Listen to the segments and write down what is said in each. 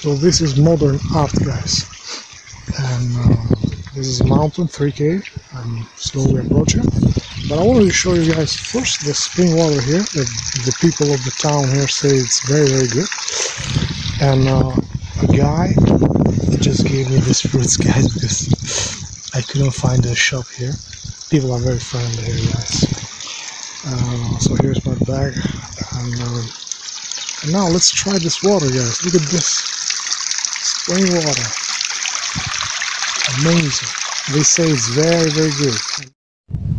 So this is modern art, guys. And uh, this is mountain, 3K. I'm slowly approaching. But I wanted to show you guys first the spring water here. The, the people of the town here say it's very, very good. And uh, a guy just gave me this fruits, guys, because I couldn't find a shop here. People are very friendly here, guys. Uh, so here's my bag. And, um, and now let's try this water, guys. Look at this spring water. Amazing. They say it's very, very good.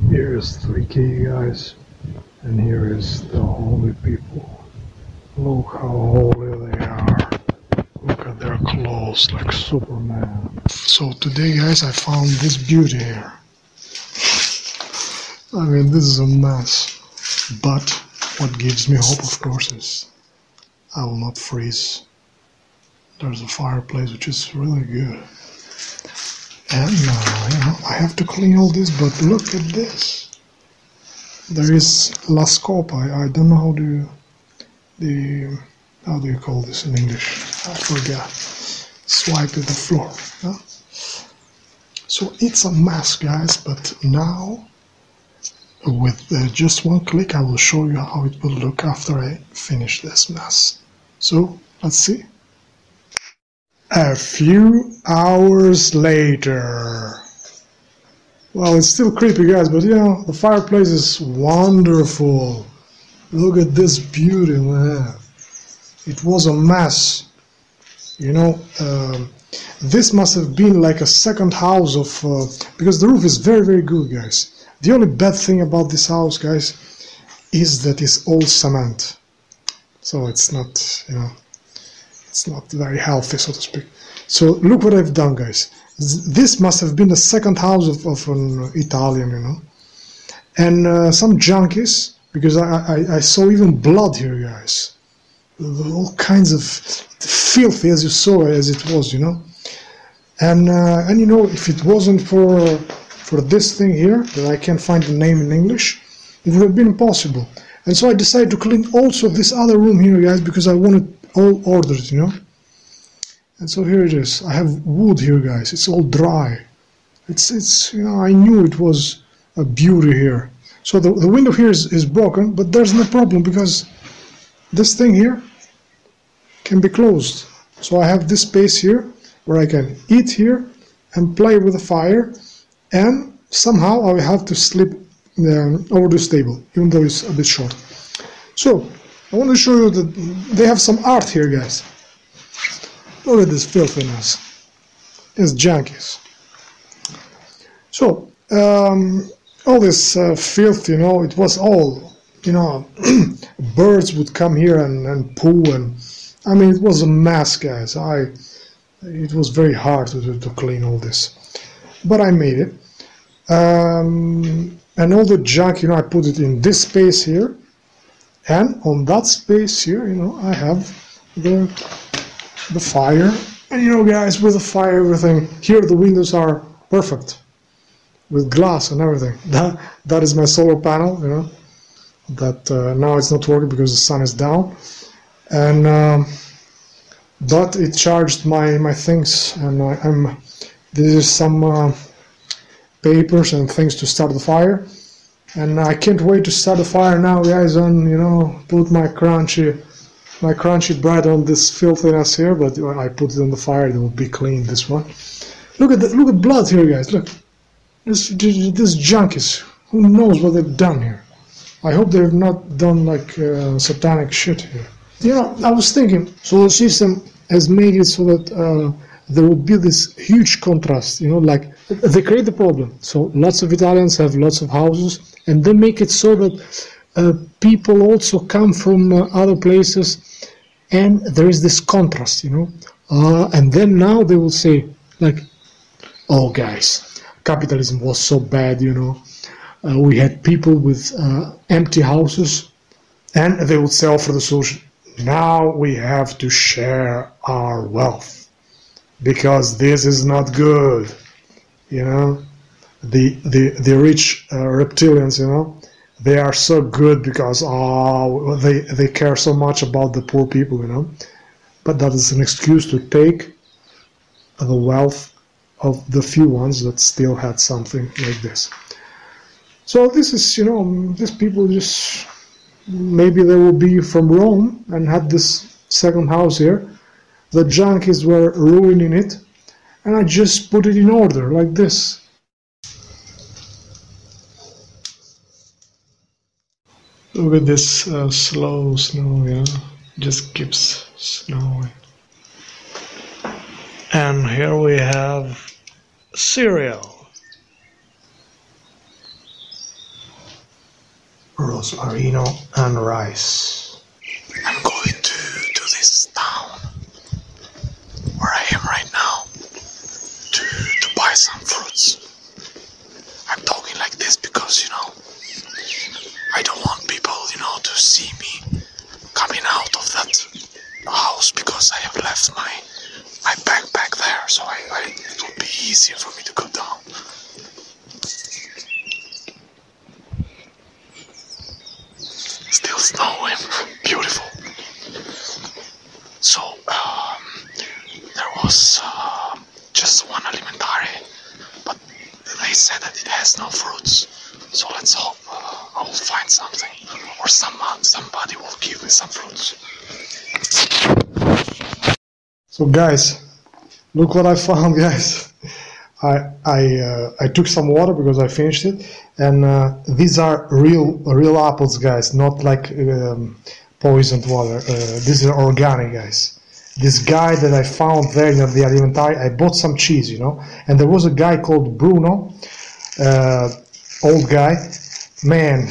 Here is 3K, guys. And here is the holy people. Look how holy they are. Look at their clothes like Superman. So today, guys, I found this beauty here. I mean, this is a mess. But what gives me hope, of course, is I will not freeze. There's a fireplace which is really good. And uh, you know, I have to clean all this, but look at this. There is La Scopa. I, I don't know how do the how do you call this in English? I forget. Swipe to the floor. Huh? So it's a mess, guys. But now, with uh, just one click, I will show you how it will look after I finish this mess. So let's see. A few hours later. Well, it's still creepy, guys, but you know, the fireplace is wonderful. Look at this beauty, man. It was a mess. You know, um, this must have been like a second house of, uh, because the roof is very, very good, guys. The only bad thing about this house, guys, is that it's all cement. So it's not, you know, it's not very healthy, so to speak. So look what I've done, guys. This must have been the second house of, of an Italian, you know. And uh, some junkies, because I, I, I, saw even blood here, guys. All kinds of filthy, as you saw, as it was, you know. And uh, and you know, if it wasn't for for this thing here, that I can't find the name in English, it would have been impossible. And so I decided to clean also this other room here, guys, because I wanted all ordered, you know. And so here it is. I have wood here, guys. It's all dry. It's, it's you know, I knew it was a beauty here. So the, the window here is, is broken, but there's no problem because this thing here can be closed. So I have this space here where I can eat here and play with the fire and somehow I will have to sleep um, over this table, even though it's a bit short. So I want to show you that they have some art here, guys. Look at this filthiness. It's junkies. So, um, all this uh, filth, you know, it was all, you know, birds would come here and, and poo and, I mean, it was a mess, guys. I, it was very hard to, to clean all this. But I made it. Um, and all the junk, you know, I put it in this space here and on that space here you know I have the the fire. And you know guys with the fire everything here the windows are perfect. With glass and everything. That that is my solar panel you know. That uh, now it's not working because the sun is down. And um, but it charged my my things. And I, am this is some uh, papers and things to start the fire and I can't wait to start the fire now guys and you know put my crunchy my crunchy bread on this filthiness here but when I put it on the fire it will be clean this one. Look at the, look at blood here guys look. This this junk is who knows what they've done here? I hope they've not done like uh, satanic shit here. You know I was thinking solar system has made it so that uh, there will be this huge contrast you know like they create the problem. So lots of Italians have lots of houses and they make it so that uh, people also come from uh, other places and there is this contrast you know? Uh, and then now they will say like oh guys capitalism was so bad you know? Uh, we had people with uh, empty houses and they would sell for the solution now we have to share our wealth because this is not good you know the the the rich uh, reptilians, you know, they are so good because oh they they care so much about the poor people, you know. but that is an excuse to take the wealth of the few ones that still had something like this. So this is, you know, these people just maybe they will be from Rome and had this second house here. The junkies were ruining it, and I just put it in order like this. Look at this uh, slow snow, yeah, just keeps snowing. And here we have cereal. Rosmarino and rice. I'm going to, to this town where I am right now to, to buy some fruits. I'm talking like this because, you know, I don't want people, you know, to see me coming out of that house because I have left my my backpack there, so I, I it would be easier for me to go down. Still snowing, beautiful. So um, there was uh, just one alimentari, but they said that it has no fruits. So let's hope uh, I will find something, or someone, somebody will give me some fruits. So guys, look what I found, guys. I I uh, I took some water because I finished it, and uh, these are real real apples, guys, not like um, poisoned water. Uh, these are organic, guys. This guy that I found there in the alimentari, I bought some cheese, you know, and there was a guy called Bruno, uh, old guy. Man,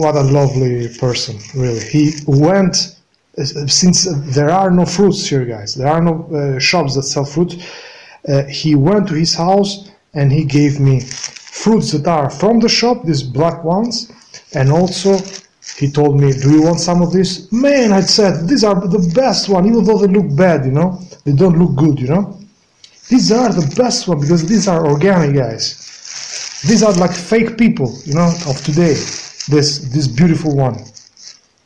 what a lovely person, really. He went since there are no fruits here, guys, there are no uh, shops that sell fruit, uh, he went to his house and he gave me fruits that are from the shop, these black ones, and also he told me, "Do you want some of this?" Man, I said, "These are the best one, even though they look bad, you know, they don't look good, you know. These are the best one because these are organic, guys. These are like fake people, you know, of today. This this beautiful one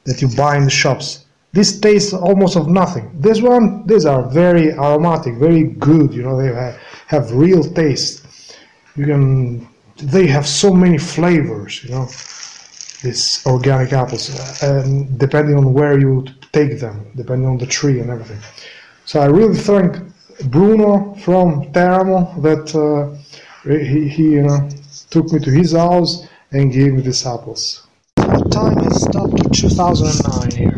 that you buy in the shops." This tastes almost of nothing. This one, these are very aromatic, very good. You know, they have, have real taste. You can, they have so many flavors. You know, these organic apples, and depending on where you take them, depending on the tree and everything. So I really thank Bruno from Teramo that uh, he, he, you know, took me to his house and gave me these apples. The time has stopped to 2009 here.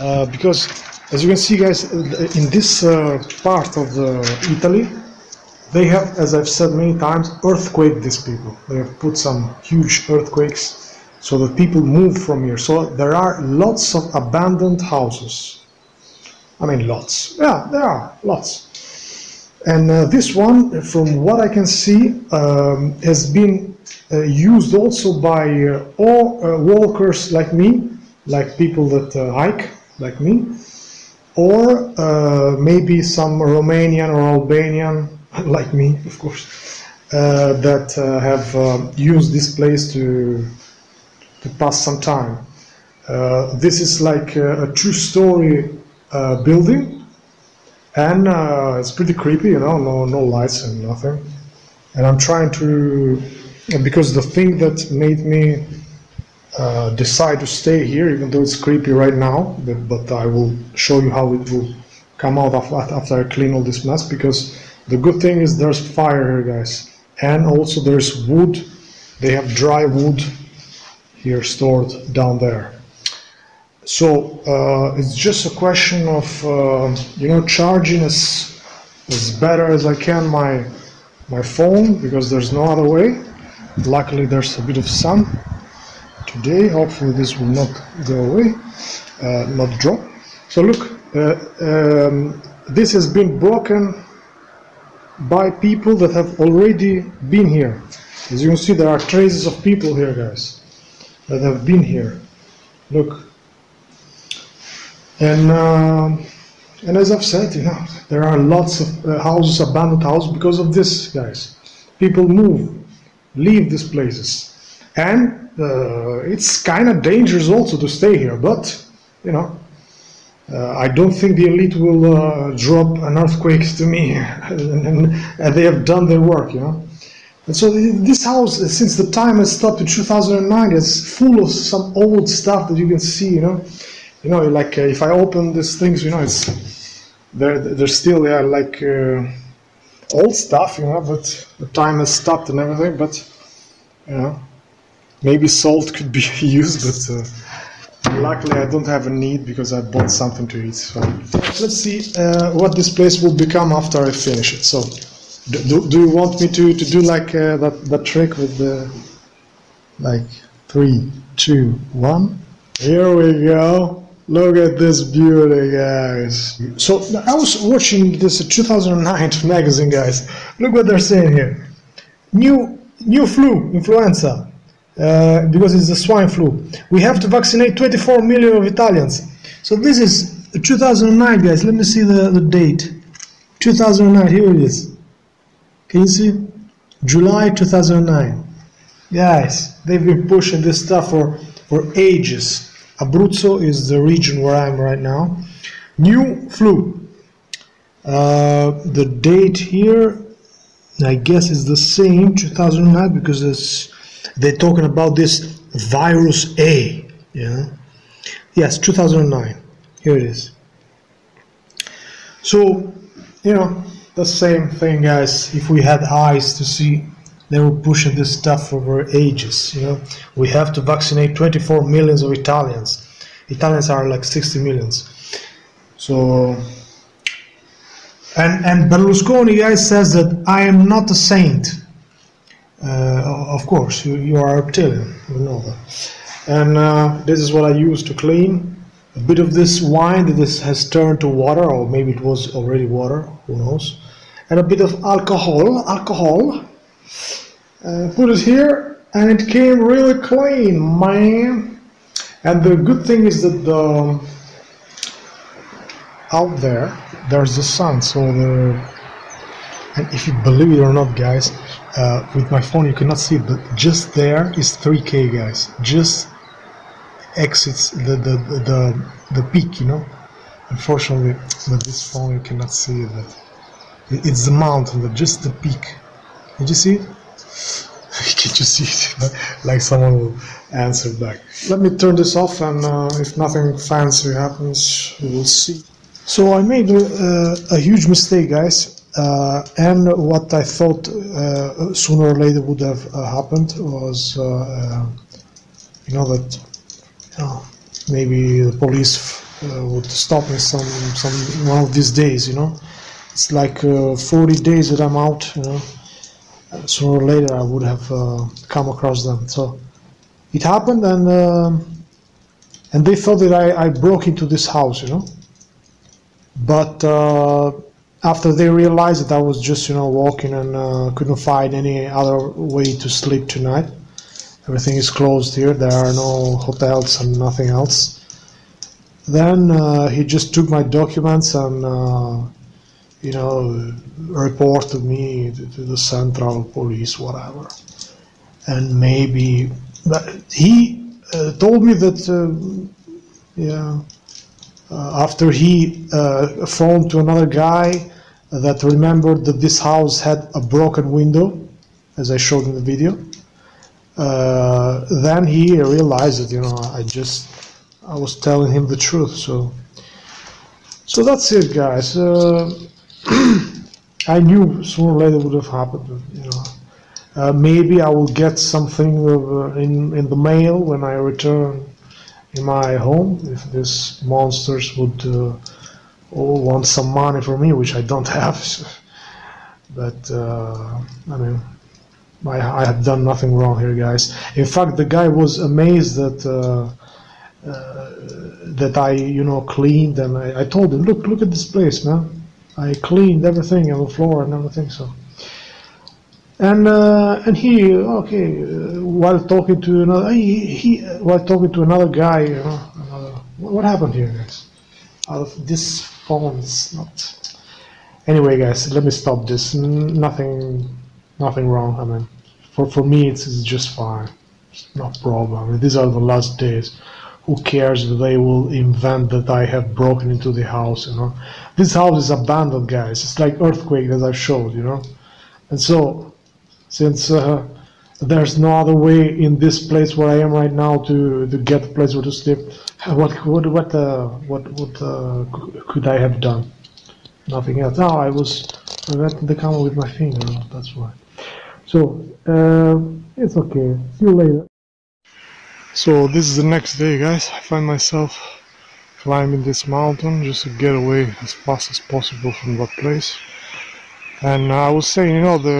Uh, because as you can see guys in this uh, part of Italy they have as I've said many times earthquake these people. They have put some huge earthquakes so that people move from here. So there are lots of abandoned houses. I mean lots. Yeah there are lots and uh, this one from what I can see um, has been uh, used also by uh, all uh, walkers like me like people that uh, hike, like me, or uh, maybe some Romanian or Albanian, like me, of course, that have um, used this place to to pass some time. This is like a, a two-story uh, building, and it's pretty creepy, you know, no no lights and nothing. And I'm trying to, because the thing that made me uh, decide to stay here, even though it's creepy right now, but, but I will show you how it will come out of after I clean all this mess, because the good thing is there's fire here, guys. And also there's wood. They have dry wood here stored down there. So uh, it's just a question of, uh, you know, charging as, as better as I can my, my phone, because there's no other way. Luckily there's a bit of sun today. Hopefully this will not go away, uh, not drop. So look, uh, um, this has been broken by people that have already been here. As you can see, there are traces of people here, guys, that have been here. Look. And uh, and as I've said, you know, there are lots of uh, houses, abandoned houses, because of this, guys. People move, leave these places, and uh, it's kind of dangerous also to stay here, but you know, Uh, I don't think the elite will uh, drop an earthquake to me, and, and, they have done their work, you know. And so this house, since the time has stopped in 2009, is full of some old stuff that you can see, you know. You know, like uh, if I open these things, you know, it's they're they're still yeah like uh, old stuff, you know, but the time has stopped and everything. But you know, maybe salt could be used, but. Uh, Luckily, I don't have a need because I bought something to eat. So let's see uh, what this place will become after I finish it. So, do, do you want me to, to do like uh, that, that trick with the like three, two, one? Here we go. Look at this beauty, guys. So I was watching this 2009 magazine, guys. Look what they're saying here. New new flu, influenza. Uh, because it's the swine flu. We have to vaccinate 24 million of Italians. So this is 2009, guys. Let me see the, the date. 2009, here it is. Can you see? July 2009. Guys, they've been pushing this stuff for, for ages. Abruzzo is the region where I'm right now. New flu. Uh, the date here, I guess, is the same, 2009, because it's they're talking about this virus A. Yeah. Yes, 2009. Here it is. So, you know, the same thing, guys. If we had eyes to see, they were pushing this stuff for ages. You know, we have to vaccinate 24 millions of Italians. Italians are like 60 millions. So, and and Berlusconi, guys, says that I am not a saint. Uh, of course, you, you are reptilian, you know that. And uh, this is what I use to clean. A bit of this wine that this has turned to water, or maybe it was already water, who knows. And a bit of alcohol, alcohol. Uh, put it here, and it came really clean, man. And the good thing is that the out there, there's the sun, so the and if you believe it or not, guys, uh, with my phone you cannot see it but just there is 3k guys. Just exits the the the, the peak you know? Unfortunately with this phone you cannot see that. It's the mountain just the peak did you see it? Can you see it? Like someone will answer back. Let me turn this off and uh, if nothing fancy happens we will see. So I made a, a huge mistake guys. Uh, and what I thought uh, sooner or later would have uh, happened was, uh, you know, that you know, maybe the police uh, would stop me some some one of these days. You know, it's like uh, 40 days that I'm out. You know, sooner or later I would have come across them. So it happened, and um, and they thought that I, I broke into this house. You know, but after they realized that I was just, you know, walking and uh, couldn't find any other way to sleep tonight. Everything is closed here. There are no hotels and nothing else. Then uh, he just took my documents and, uh, you know, reported me to, to, the central police, whatever. And maybe, but he uh, told me that, uh, yeah uh, after he uh, phoned to another guy that remembered that this house had a broken window, as I showed in the video, uh, then he realized that you know I just I was telling him the truth. So so that's it, guys. Uh, I knew sooner or later it would have happened. You know, uh, maybe I will get something uh, in in the mail when I return in my home if these monsters would uh, all want some money from me, which I don't have. but uh, I mean, I, I have done nothing wrong here, guys. In fact, the guy was amazed that uh, uh, that I, you know, cleaned and I, I told him, look, look at this place, man. I cleaned everything on the floor and everything. So. And uh, and he okay uh, while talking to another he, he while talking to another guy you know another, what happened here guys? This phone is not. Anyway guys let me stop this. Nothing nothing wrong I mean. For for me it's, it's just fine. It's no problem. I mean, these are the last days who cares? They will invent that I have broken into the house. You know, this house is abandoned, guys. It's like earthquake that I showed. You know, and so since uh, there's no other way in this place where I am right now to, to get a place where to sleep, what what what uh, what what uh, could I have done? Nothing else. Oh, I was preventing the camera with my finger. That's why. So uh, it's okay. See you later. So this is the next day, guys. I find myself climbing this mountain just to get away as fast as possible from that place. And I was saying, you know, the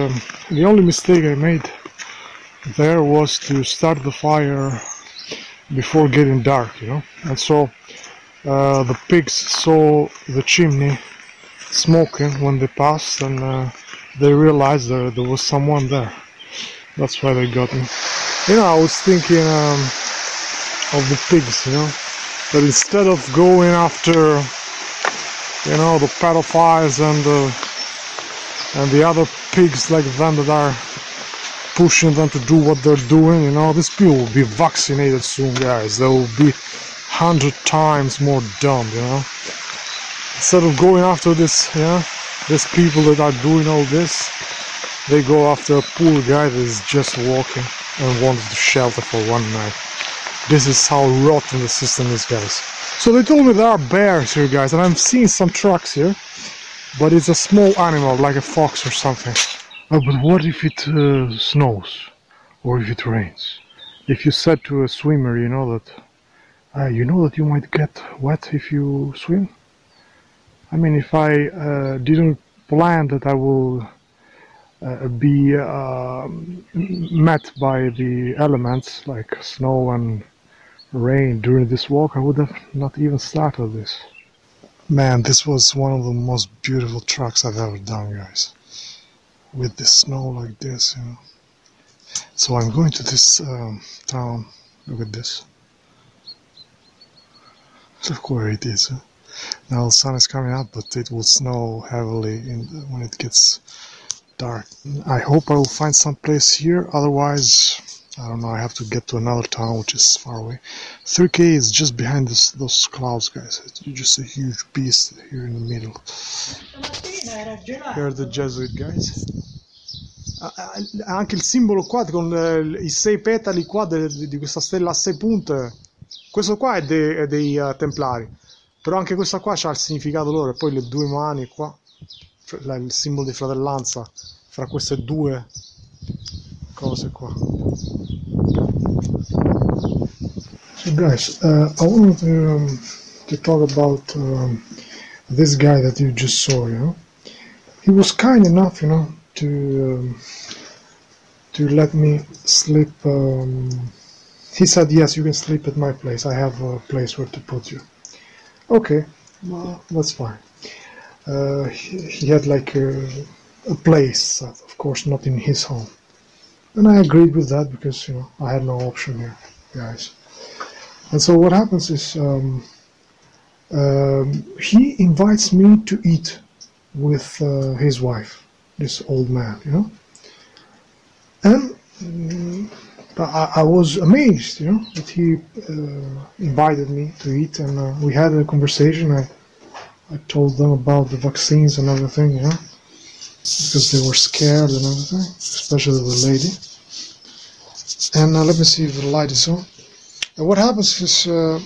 the only mistake I made there was to start the fire before getting dark, you know. And so uh, the pigs saw the chimney smoking when they passed, and uh, they realized that there was someone there. That's why they got me. You know, I was thinking um, of the pigs, you know, But instead of going after, you know, the pedophiles and the and the other pigs like them that are pushing them to do what they're doing you know these people will be vaccinated soon guys. They will be hundred times more dumb you know? Instead of going after this yeah these people that are doing all this they go after a poor guy that is just walking and wants to shelter for one night this is how rotten the system is guys so they told me there are bears here guys and i'm seeing some trucks here but it's a small animal like a fox or something. Oh, but what if it uh, snows or if it rains? If you said to a swimmer, you know that uh, you know that you might get wet if you swim. I mean, if I uh, didn't plan that I will be um, met by the elements like snow and rain during this walk, I would have not even started this. Man, this was one of the most beautiful trucks I've ever done, guys. With the snow like this, you know. So I'm going to this um, town. Look at this. Look where it is. Huh? Now the sun is coming up, but it will snow heavily the, when it gets dark. I hope I will find some place here. Otherwise, I don't know, I have to get to another town which is far away. 3k is just behind this, those clouds, guys. It's just a huge beast here in the middle. Here are the Jesuit guys. Anche il simbolo qua con i sei petali qua di questa stella a sei punte. Questo qua è, dei, è dei uh, templari. Però anche questa qua ha il significato loro. E poi le due mani qua. Il simbolo di fratellanza fra queste due cose qua. So guys, uh, I wanted to, um, to talk about um, this guy that you just saw, you know. He was kind enough, you know, to um, to let me sleep. Um, he said, yes, you can sleep at my place. I have a place where to put you. Okay, well, that's fine. Uh, he, he, had like a, a place, of course, not in his home. And I agreed with that because, you know, I had no option here, guys. And so what happens is um, um, he invites me to eat with uh, his wife, this old man, you know. And um, I, I, was amazed, you know, that he uh, invited me to eat, and uh, we had a conversation. I, I told them about the vaccines and everything, you know, because they were scared and everything, especially the lady. And uh, let me see if the light is on. And what happens is, uh,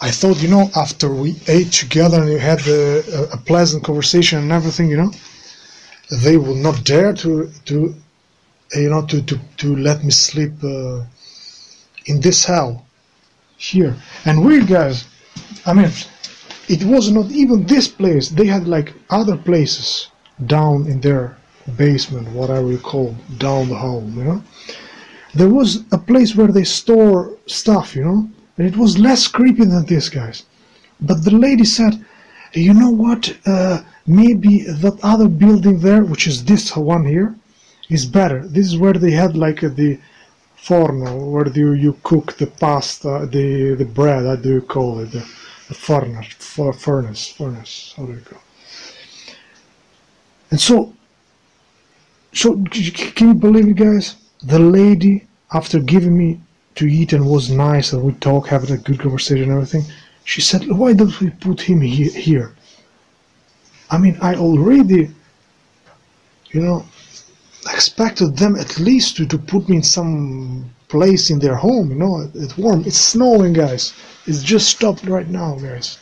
I thought, you know, after we ate together and we had a, a, pleasant conversation and everything, you know, they would not dare to, to you know, to, to, to let me sleep uh, in this hell here. And we guys, I mean, it was not even this place. They had like other places down in their basement, whatever you call, down the hole, you know there was a place where they store stuff, you know, and it was less creepy than this, guys. But the lady said, you know what, uh, maybe that other building there, which is this one here, is better. This is where they had like the forno, where do you cook the pasta, the the bread, how do you call it, the, the furnace, furnace, furnace, how do you go? And so, so can you believe it, guys? the lady, after giving me to eat and was nice and we talk, having a good conversation and everything. She said, "Why don't we put him he- here?" I mean, I already, you know, expected them at least to, to put me in some place in their home, you know, it's warm. It's snowing, guys. It's just stopped right now, guys.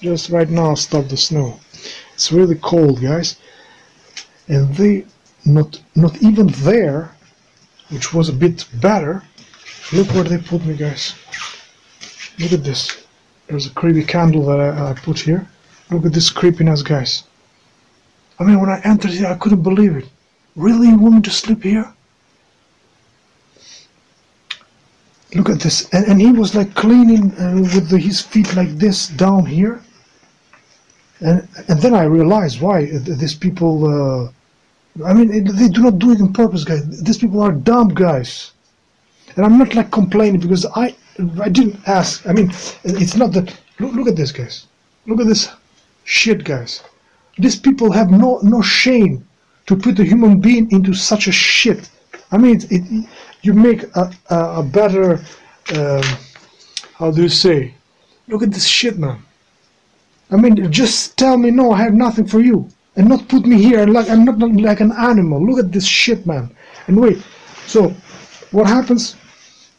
Just right now, stop the snow. It's really cold, guys. And they, not not even there, which was a bit better. Look where they put me, guys. Look at this. There's a creepy candle that I, I put here. Look at this creepiness, guys. I mean, when I entered here, I couldn't believe it. Really, you want me to sleep here? Look at this. And, and he was like cleaning uh, with the, his feet like this down here. And, and then I realized why these people, uh, I mean, they do not do it on purpose, guys. These people are dumb guys. And I'm not like complaining because I, I didn't ask. I mean, it's not that. Look, look at this, guys. Look at this shit, guys. These people have no no shame to put a human being into such a shit. I mean, it, it, you make a, a, a better, um, how do you say? Look at this shit, man. I mean, just tell me no, I have nothing for you, and not put me here like I'm not like an animal. Look at this shit, man. And wait, so what happens?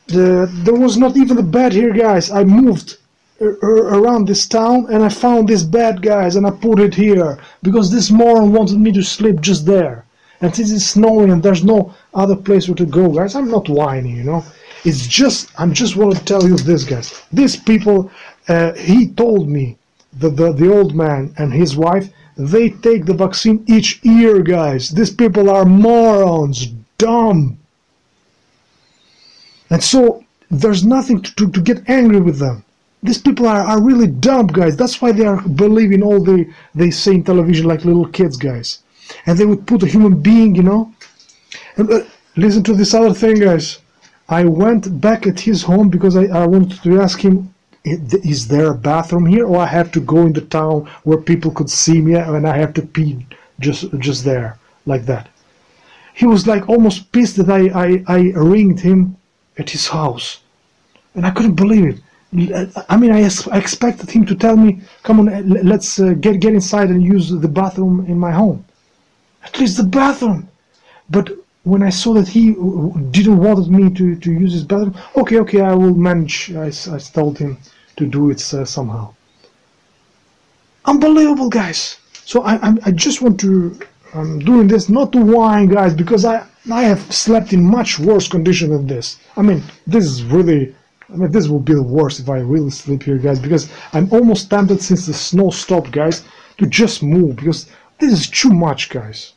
The, there was not even a bed here, guys. I moved a- a- around this town and I found this bed, guys, and I put it here because this moron wanted me to sleep just there. And since it's snowing and there's no other place where to go, guys, I'm not whining, you know. It's just, I'm just want to tell you this, guys. These people, uh, he told me, the, the, the old man and his wife, they take the vaccine each year, guys. These people are morons, dumb. And so there's nothing to, to, to get angry with them. These people are, are really dumb, guys. That's why they are believing all they, they say in television like little kids, guys. And they would put a human being, you know. And, uh, listen to this other thing, guys. I went back at his home because I, I wanted to ask him, is there a bathroom here, or I have to go in the town where people could see me and I have to pee just just there, like that. He was like almost pissed that I, I, I ringed him at his house. And I couldn't believe it. I mean, I, expected him to tell me, come on, let's uh, get, get inside and use the bathroom in my home. At least the bathroom. But when I saw that he didn't want me to, to use his bathroom, okay, okay, I will manage. I, I told him to do it uh, somehow. Unbelievable, guys. So I, I, I just want to, I'm doing this not to whine, guys, because I, I have slept in much worse condition than this. I mean, this is really, I mean, this will be the worst if I really sleep here, guys, because I'm almost tempted since the snow stopped, guys, to just move, because this is too much, guys.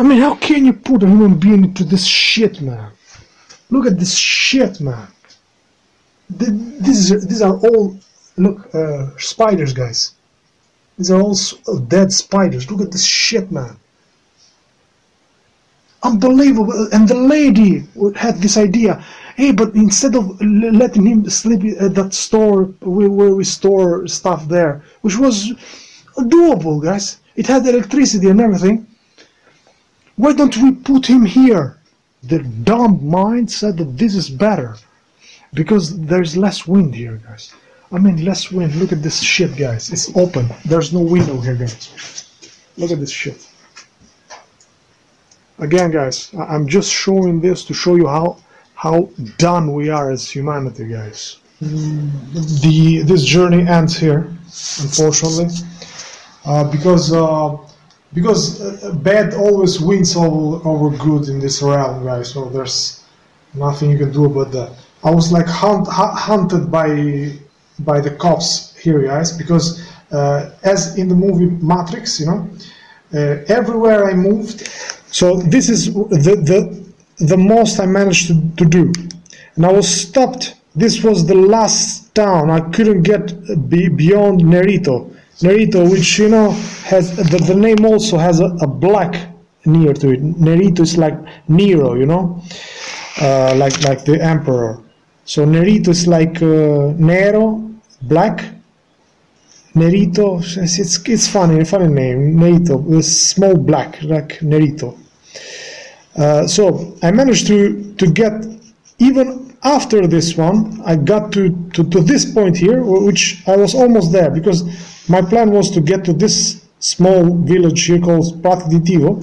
I mean, how can you put a human being into this shit, man? Look at this shit, man. Th- This is, these are all, look, uh, spiders, guys. These are all uh, dead spiders. Look at this shit, man. Unbelievable. And the lady had this idea. Hey, but instead of letting him sleep at that store where we store stuff there, which was doable, guys. It had electricity and everything. Why don't we put him here? The dumb mind said that this is better because there's less wind here, guys. I mean, less wind. Look at this shit, guys. It's open. There's no window here, guys. Look at this shit. Again, guys, I'm just showing this to show you how how done we are as humanity, guys. The this journey ends here, unfortunately, uh, because uh, because uh, bad always wins over over good in this realm, guys. So there's nothing you can do about that. I was like hunt, hu- hunted by by the cops here, guys, because uh, as in the movie Matrix, you know, uh, everywhere I moved. So this is the the the most I managed to, to do, and I was stopped. This was the last town. I couldn't get be, beyond Nerito. Nerito, which you know has the, the name also has a, a black near to it. Nerito is like Nero, you know, uh, like like the emperor. So Nerito is like uh, Nero, black. Nerito, it's, it's funny, funny name. Nerito, with small black, like Nerito. Uh, so I managed to to get even after this one, I got to, to, to this point here, which I was almost there because my plan was to get to this small village here called Prati di Tivo,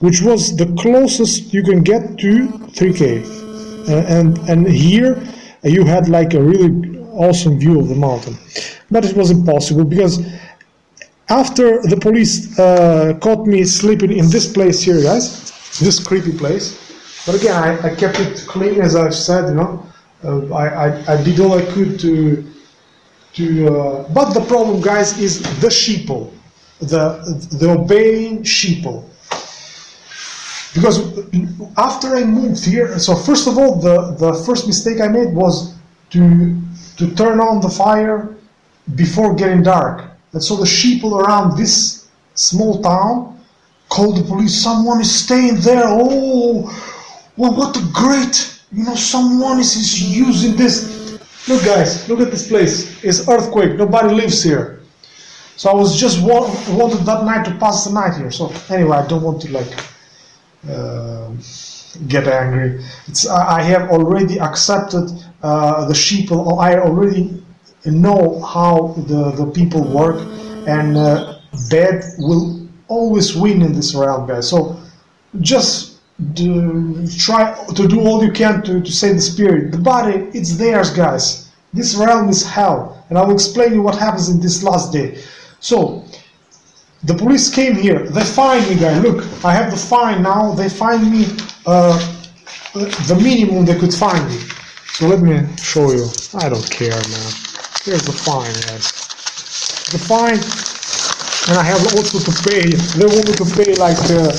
which was the closest you can get to 3K. Uh, and, and here you had like a really awesome view of the mountain. But it was impossible because after the police uh, caught me sleeping in this place here, guys, this creepy place, but again, I, I kept it clean, as I've said, you know. Uh, I, I, I did all I could to, to uh, but the problem, guys, is the sheeple, the, the obeying sheeple. Because after I moved here, so first of all, the, the first mistake I made was to, to turn on the fire before getting dark. And so the sheeple around this small town called the police. Someone is staying there. Oh, well, what a great, you know, someone is, is using this. Look, guys, look at this place. It's earthquake. Nobody lives here. So I was just wa- wanted that night to pass the night here. So anyway, I don't want to like uh, get angry. It's I, have already accepted uh, the sheeple. I already know how the the people work, and uh, bad will always win in this realm, guys. So just do, try to do all you can to, to save the spirit. The body, it's theirs, guys. This realm is hell, and I will explain you what happens in this last day. So, the police came here. They find me, guys. Look, I have the fine now. They find me uh, the minimum they could find me. So let me show you. I don't care, man. Here's the fine, guys. The fine, and I have also to pay. They want me to pay like. Uh,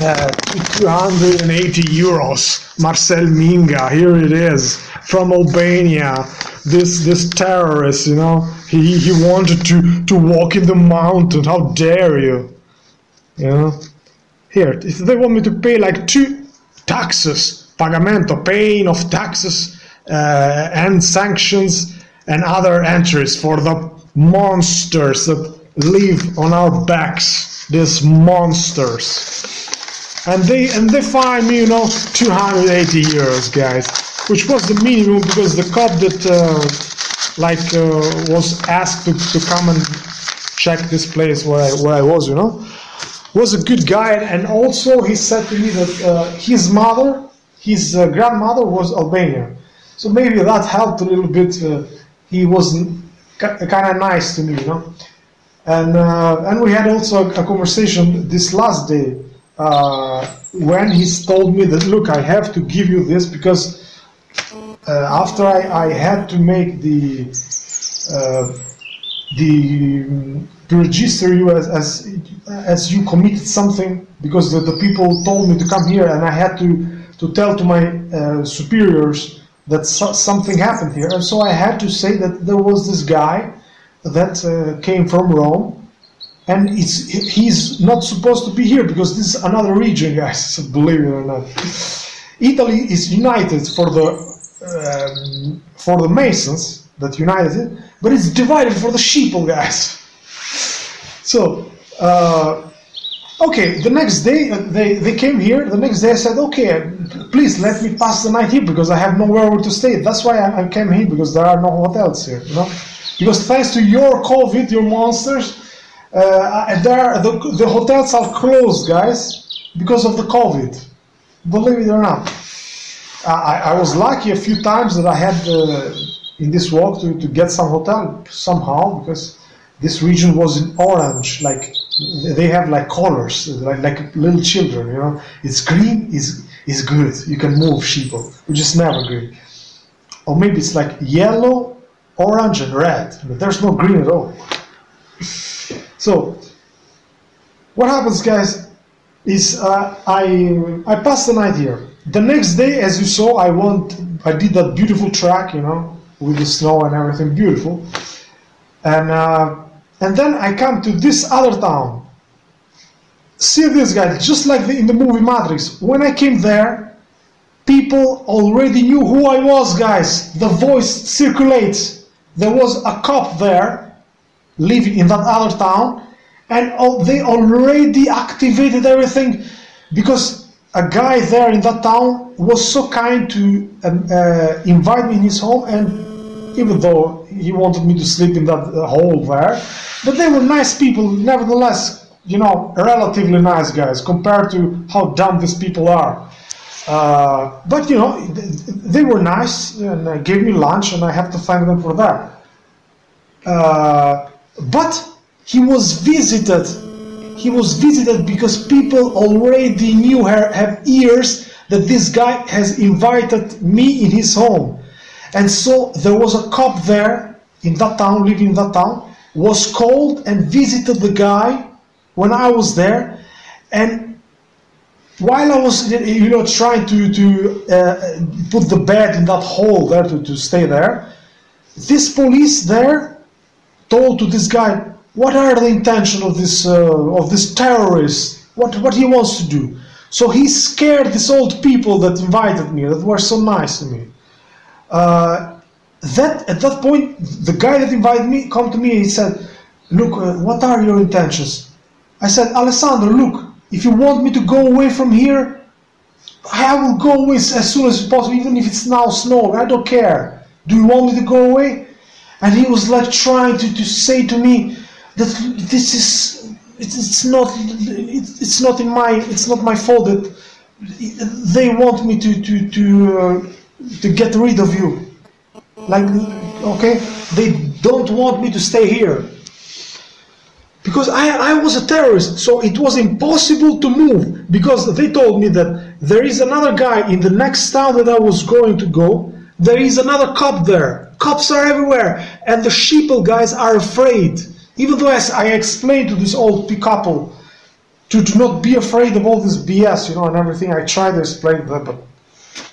uh, 280 euros. Marsel Minga, here it is from Albania. This this terrorist, you know, he he wanted to to walk in the mountain. How dare you? You know, here if they want me to pay like two taxes, pagamento, paying of taxes uh, and sanctions and other entries for the monsters that live on our backs. These monsters and they and they fined me, you know, 280 euros, guys, which was the minimum because the cop that uh, like uh, was asked to, to come and check this place where I, where I was, you know, was a good guy, and also he said to me that uh, his mother, his uh, grandmother was Albanian, so maybe that helped a little bit. Uh, he was kind of nice to me, you know, and uh, and we had also a, a conversation this last day uh, when he told me that, look, I have to give you this because uh, after I, I, had to make the uh, the to register you as, as as you committed something because the, the people told me to come here and I had to to tell to my uh, superiors that so, something happened here. And so I had to say that there was this guy that uh, came from Rome and it's he's not supposed to be here because this is another region, guys. Believe it or not, Italy is united for the um, for the Masons that united it, but it's divided for the sheeple, guys. So. Uh, okay, the next day uh, they, they came here. The next day I said, okay, please let me pass the night here because I have nowhere to stay. That's why I, I came here because there are no hotels here, you know. Because thanks to your COVID, your monsters, uh, there, the, the hotels are closed, guys, because of the COVID. Believe it or not. I, I was lucky a few times that I had uh, in this walk to, to get some hotel somehow because this region was in orange, like they have like colors, like, like little children, you know. It's green is is good. You can move sheeple, which is never green. Or maybe it's like yellow, orange, and red, but there's no green at all. So, what happens, guys, is uh, I I passed the night here. The next day, as you saw, I went, I did that beautiful track, you know, with the snow and everything, beautiful. And uh, and then I come to this other town. See this, guys, just like the, in the movie Matrix. When I came there, people already knew who I was, guys. The voice circulates. There was a cop there living in that other town, and they already activated everything because a guy there in that town was so kind to um, uh, invite me in his home, and even though he wanted me to sleep in that uh, hole there, but they were nice people, nevertheless, you know, relatively nice guys compared to how dumb these people are. Uh, but you know, they were nice and gave me lunch, and I have to thank them for that. Uh, but he was visited. He was visited because people already knew her have ears that this guy has invited me in his home. And so there was a cop there in that town living in that town was called and visited the guy when i was there. And while i was you know trying to to uh, put the bed in that hole there to, to stay there this police there told to this guy what are the intention of this uh, of this terrorist? What what he wants to do? So he scared these old people that invited me, that were so nice to me. Uh, that at that point, the guy that invited me come to me. and He said, "Look, uh, what are your intentions?" I said, "Alessandro, look, if you want me to go away from here, I will go away as soon as possible, even if it's now snowing. I don't care. Do you want me to go away?" And he was like trying to, to say to me, that this is it's, not it's not in my it's not my fault that they want me to to to uh, to get rid of you. Like okay? They don't want me to stay here. Because I, I was a terrorist so it was impossible to move. Because they told me that there is another guy in the next town that I was going to go there is another cop there cops are everywhere and the sheeple guys are afraid even though as I explained to this old couple to, to not be afraid of all this BS, you know, and everything, I tried to explain to them, but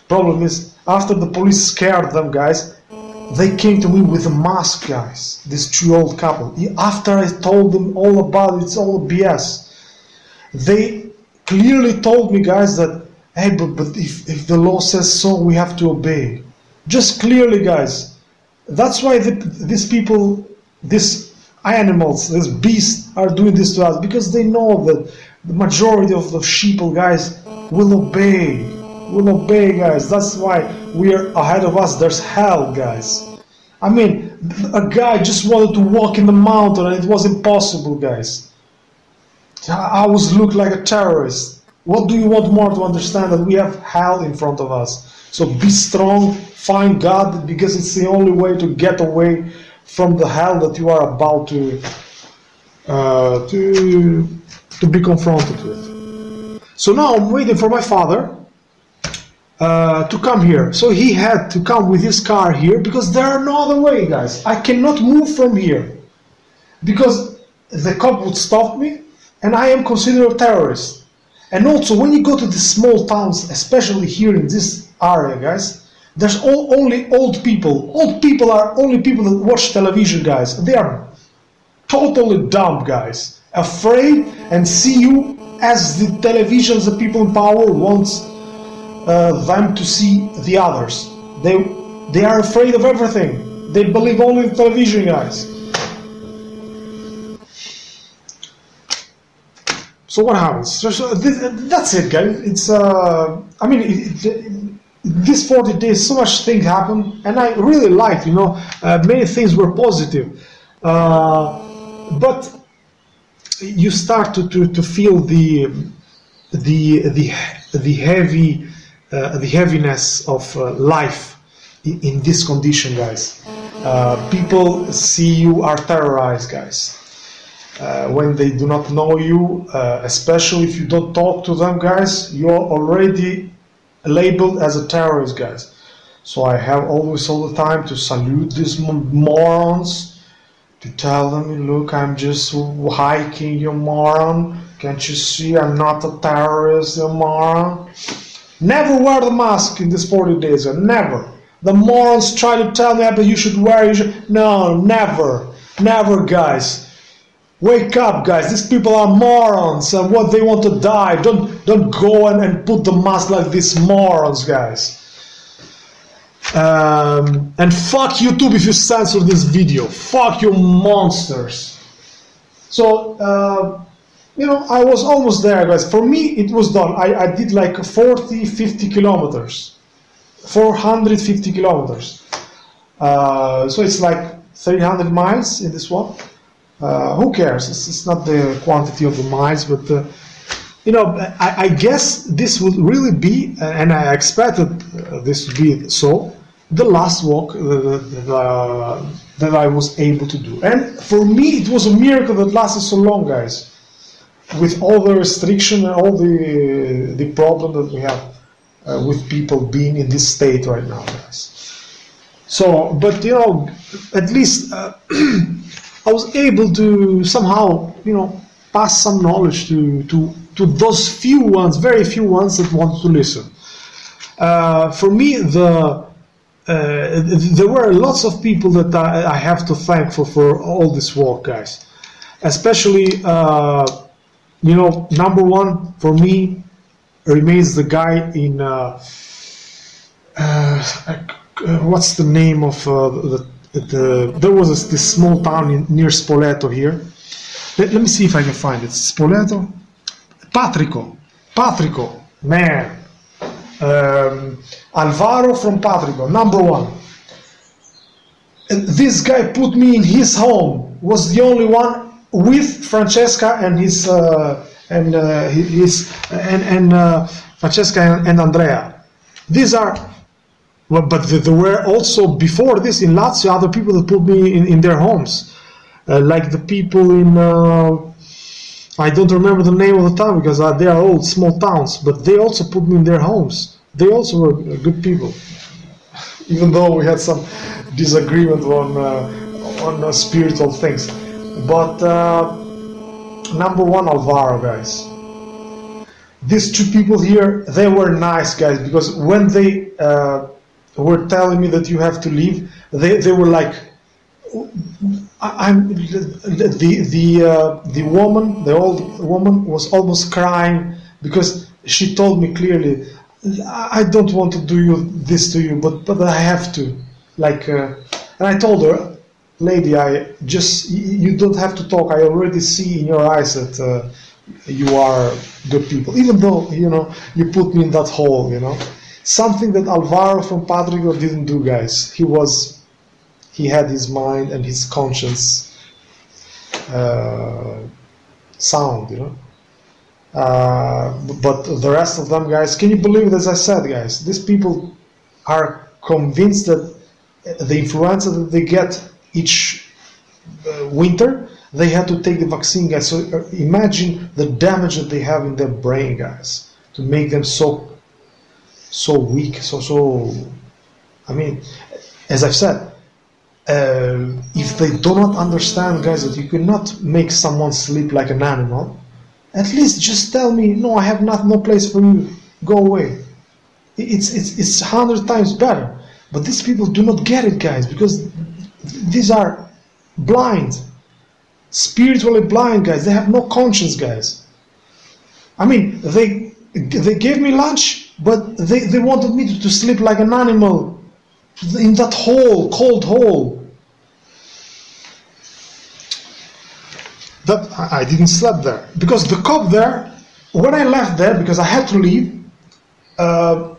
problem is, after the police scared them, guys, they came to me with a mask, guys. This two old couple. After I told them all about it, it's all BS. They clearly told me, guys, that hey, but, but if, if the law says so, we have to obey. Just clearly, guys. That's why the, these people, these animals, these beasts are doing this to us because they know that the majority of the sheeple guys will obey. Will obey, guys. That's why we are ahead of us. There's hell, guys. I mean, a guy just wanted to walk in the mountain and it was impossible, guys. I was looked like a terrorist. What do you want more to understand that we have hell in front of us? So be strong, find God because it's the only way to get away from the hell that you are about to uh, to to be confronted with. So now I'm waiting for my father uh, to come here. So he had to come with his car here because there are no other way, guys. I cannot move from here because the cop would stop me, and I am considered a terrorist. And also, when you go to the small towns, especially here in this area, guys, there's all, only old people. Old people are only people that watch television, guys. They are totally dumb, guys. Afraid and see you as the televisions, the people in power wants uh, them to see the others. They, they are afraid of everything. They believe only in television, guys. So what happens? So, so this, that's it, guys. It's uh, I mean, it, it, this 40 days so much things happened and i really liked you know uh, many things were positive. Uh, but you start to, to, to feel the the the, the heavy uh, the heaviness of uh, life in, in, this condition guys. Uh, people see you are terrorized guys. Uh, when they do not know you especially if you don't talk to them guys you're already labeled as a terrorist, guys. So I have always all the time to salute these morons, to tell them, look, I'm just hiking, you moron. Can't you see I'm not a terrorist, you moron? Never wear the mask in these 40 days, never. The morons try to tell me, but you should wear it. No, never. Never, guys. Wake up, guys. These people are morons and what they want to die. Don't don't go and, and put the mask like these morons, guys. Um, and fuck YouTube if you censor this video. Fuck you monsters. So uh, you know, I was almost there, guys. For me, it was done. I, I did like 40, 50 kilometers, 450 kilometers. Uh, so it's like 300 miles in this one. Uh, who cares? It's, it's, not the quantity of the miles, but uh, you know, I, I, guess this would really be, and I expected this to be so, the last walk that, that I was able to do. And for me, it was a miracle that lasted so long, guys with all the restriction and all the the problem that we have uh, with people being in this state right now, guys. So, but you know, at least uh, I was able to somehow, you know, pass some knowledge to to to those few ones, very few ones that want to listen. Uh, for me, the uh, there were lots of people that I, I, have to thank for for all this work, guys. Especially uh, you know, number one for me remains the guy in uh, uh, what's the name of uh, the, the, there was a, this small town in, near Spoleto here. Let, let, me see if I can find it. Spoleto, Patrico, Patrico, man, um, Alvaro from Patrico, number one. And this guy put me in his home. Was the only one with Francesca and his uh, and uh, his and and uh, Francesca and, Andrea. These are well, but there were also before this in Lazio other people that put me in, in their homes, uh, like the people in. Uh, I don't remember the name of the town because uh, they are all small towns, but they also put me in their homes. They also were good people, even though we had some disagreement on on spiritual things. But uh, number one, Alvaro, guys. These two people here, they were nice guys because when they uh, were telling me that you have to leave, they, they were like, I'm the the uh, the woman, the old woman was almost crying because she told me clearly, I don't want to do you this to you, but but I have to, like, uh, and I told her lady, I just you don't have to talk. I already see in your eyes that uh, you are good people, even though you know you put me in that hole. You know, something that Alvaro from Patrico didn't do, guys. He was he had his mind and his conscience uh, sound. You know. Uh, but the rest of them, guys, can you believe it? As I said, guys, these people are convinced that the influenza that they get each uh, winter, they had to take the vaccine, guys. So uh, imagine the damage that they have in their brain, guys, to make them so, so weak, so so. I mean, as I've said, uh, if they do not understand, guys, that you cannot make someone sleep like an animal, at least just tell me, no, I have not no place for you. Go away. It's it's it's hundred times better. But these people do not get it, guys, because these are blind, spiritually blind guys. They have no conscience, guys. I mean, they they gave me lunch, but they, they wanted me to, to sleep like an animal in that hole, cold hole. That I didn't sleep there because the cop there, when I left there, because I had to leave, uh,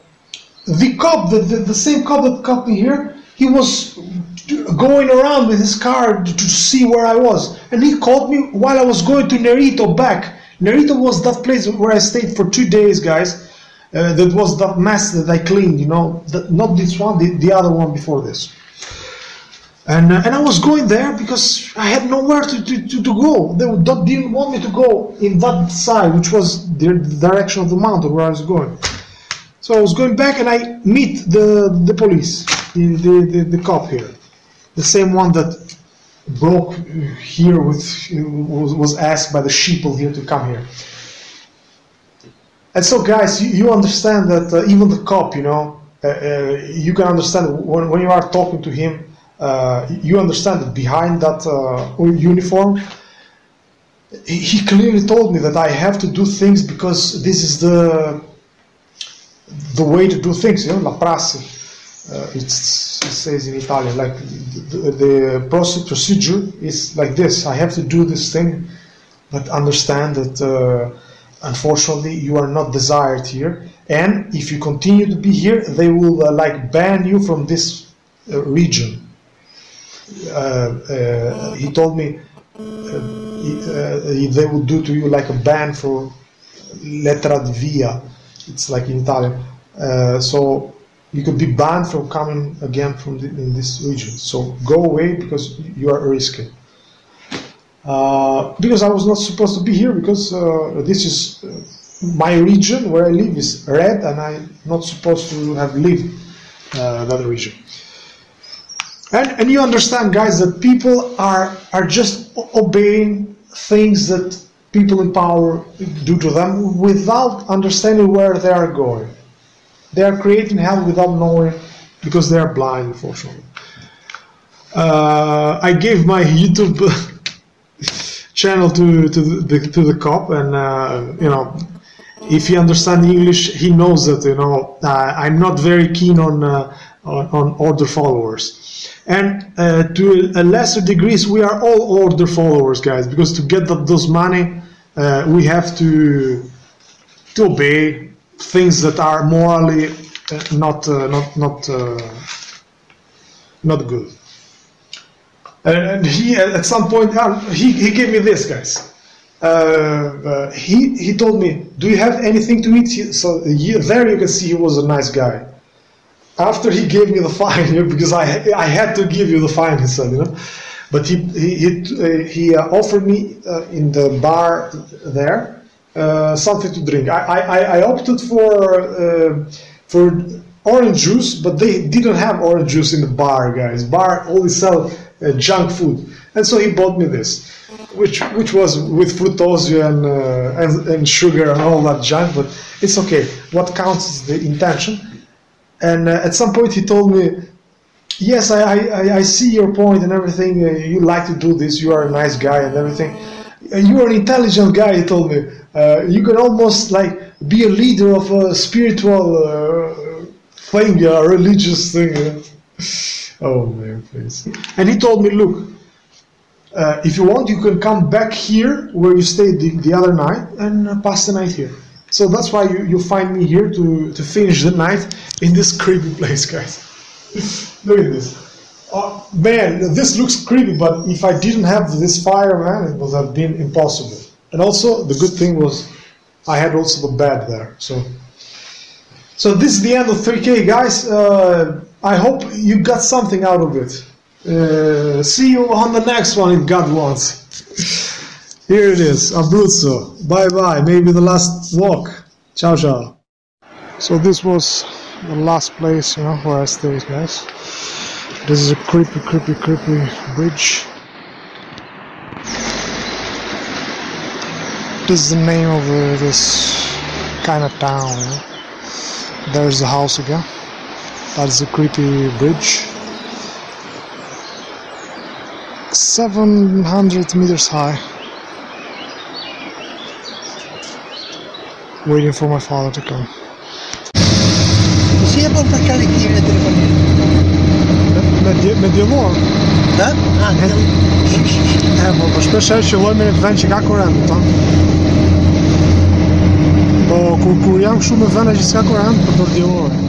the cop, the, the, the same cop that caught me here, he was going around with his car to, to see where I was. And he called me while I was going to Nerito back. Nerito was that place where I stayed for two days, guys. Uh, that was that mess that I cleaned, you know, the, not this one, the, the other one before this. And, uh, and I was going there because I had nowhere to, to, to, to go. They didn't want me to go in that side, which was the direction of the mountain where I was going. So I was going back and I meet the, the police, the, the, the, the cop here the same one that broke here with was, was asked by the sheeple here to come here. And so, guys, you, you understand that uh, even the cop, you know, uh, uh, you can understand when, when you are talking to him, uh, you understand that behind that uh, uniform, he clearly told me that I have to do things because this is the the way to do things, you know, la prassi uh, it says in Italian, like the, the procedure is like this. I have to do this thing but understand that uh, unfortunately you are not desired here. And if you continue to be here, they will uh, like ban you from this uh, region. Uh, uh, he told me uh, he- uh, they would do to you like a ban for lettera di via. It's like in Italian. So you could be banned from coming again from the, in this region. So go away because you are risky. Uh, because I was not supposed to be here because uh, this is uh, my region where I live is red and I'm not supposed to have lived uh, that region. And, and you understand, guys, that people are are just obeying things that people in power do to them without understanding where they are going. They are creating hell without knowing because they are blind, unfortunately. Uh, I gave my YouTube channel to to the to the cop, and uh, you know, if he understands English, he knows that you know uh, I'm not very keen on uh, on, on order followers. And uh, to a lesser degrees, we are all order followers, guys, because to get that, those money, uh, we have to to obey things that are morally not not not not good. And, he at some point uh, he, he gave me this guys. Uh, uh, he he told me, "Do you have anything to eat?" So he, there you can see he was a nice guy. After he gave me the fine because I I had to give you the fine, he said, you know. But he he he, uh, he offered me in the bar there something to drink. I I, I- opted for for orange juice, but they didn't have orange juice in the bar, guys. Bar only sell uh, junk food, and so he bought me this, which which was with fructose and, uh, and and sugar and all that junk. But it's okay. What counts is the intention. And uh, at some point he told me, yes, I, I, I- see your point and everything. Uh, you like to do this. You are a nice guy and everything. Uh, You are an intelligent guy. He told me. Uh, you can almost like be a leader of a spiritual thing, a religious thing. Oh man, please. And he told me, look, uh, if you want, you can come back here where you stayed the, the other night and uh, pass the night here. So that's why you, you find me here to, to finish the night in this creepy place, guys. Look at this. Oh, man, this looks creepy, but if I didn't have this fire, man, it would have been impossible. And also, the good thing was I had also the bed there. So, so this is the end of 3K, guys. Uh, I hope you got something out of it. Uh, see you on the next one if God wants. Here it is, Abruzzo. Bye bye. Maybe the last walk. Ciao ciao. So this was the last place, you know, where I stayed, guys. This is a creepy, creepy, creepy bridge. This is the name of uh, this kind of town. You know? There's the house again that's a creepy bridge 700 meters high waiting for my father to come Sia può attaccare il me telefonino? Medieval? Da? Ah, sì, sì, sì. Po' shpesh herë që me në vend që ka korrent, po. Po kur jam kështu me që s'ka korrent, po do djevorë.